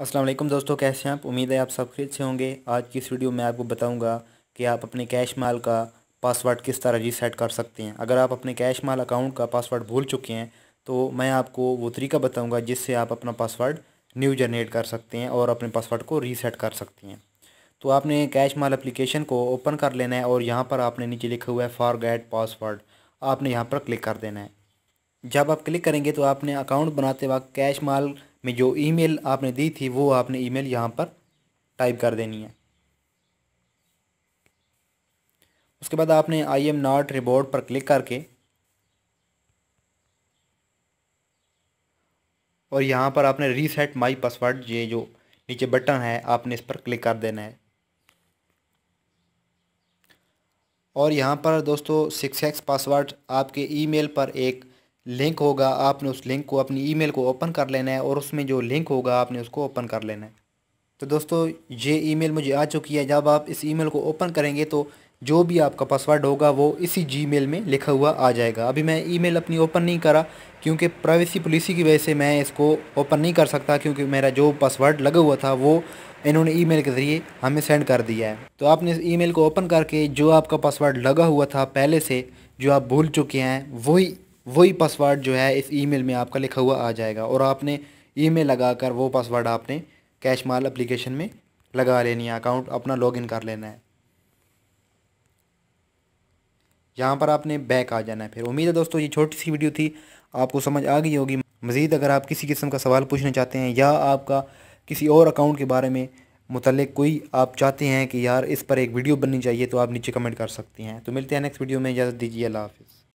अस्सलाम वालेकुम दोस्तों, कैसे हैं आप? उम्मीद है आप सब खरीद से होंगे। आज की इस वीडियो में आपको बताऊँगा कि आप अपने कैश माल का पासवर्ड किस तरह रीसेट कर सकते हैं। अगर आप अपने कैश माल अकाउंट का पासवर्ड भूल चुके हैं तो मैं आपको वो तरीका बताऊँगा जिससे आप अपना पासवर्ड न्यू जनरेट कर सकते हैं और अपने पासवर्ड को रीसेट कर सकते हैं। तो आपने कैश माल अप्लीकेशन को ओपन कर लेना है और यहाँ पर आपने नीचे लिखा हुआ है फॉर गेट पासवर्ड आपने यहाँ पर क्लिक कर देना है। जब आप क्लिक करेंगे तो आपने अकाउंट बनाते वक्त कैश माल में जो ईमेल आपने दी थी, वो आपने ईमेल यहाँ पर टाइप कर देनी है। उसके बाद आपने आई एम नॉट रिबोर्ड पर क्लिक करके और यहाँ पर आपने रीसेट माई पासवर्ड, ये जो नीचे बटन है, आपने इस पर क्लिक कर देना है। और यहाँ पर दोस्तों सिक्स एक्स पासवर्ड आपके ईमेल पर एक लिंक होगा, आपने उस लिंक को अपनी ईमेल को ओपन कर लेना है और उसमें जो लिंक होगा, आपने उसको ओपन कर लेना है। तो दोस्तों, ये ईमेल मुझे आ चुकी है। जब आप इस ईमेल को ओपन करेंगे तो जो भी आपका पासवर्ड होगा, वो इसी जीमेल में लिखा हुआ आ जाएगा। अभी मैं ईमेल अपनी ओपन नहीं करा, क्योंकि प्राइवेसी पॉलिसी की वजह से मैं इसको ओपन नहीं कर सकता, क्योंकि मेरा जो पासवर्ड लगा हुआ था, वो इन्होंने ईमेल के ज़रिए हमें सेंड कर दिया है। तो आपने इस ईमेल को ओपन करके जो आपका पासवर्ड लगा हुआ था पहले से, जो आप भूल चुके हैं, वही वही पासवर्ड जो है इस ईमेल में आपका लिखा हुआ आ जाएगा और आपने ईमेल लगाकर वो पासवर्ड आपने कैश माल एप्लीकेशन में लगा लेनी है अकाउंट अपना लॉगिन कर लेना है। यहाँ पर आपने बैक आ जाना है फिर। उम्मीद है दोस्तों ये छोटी सी वीडियो थी, आपको समझ आ गई होगी। मज़ीद अगर आप किसी किस्म का सवाल पूछना चाहते हैं या आपका किसी और अकाउंट के बारे में मुतलिक कोई आप चाहते हैं कि यार इस पर एक वीडियो बननी चाहिए तो आप नीचे कमेंट कर सकते हैं। तो मिलते हैं नेक्स्ट वीडियो में, इजाज़त दीजिए, अल्लाह हाफ़िज़।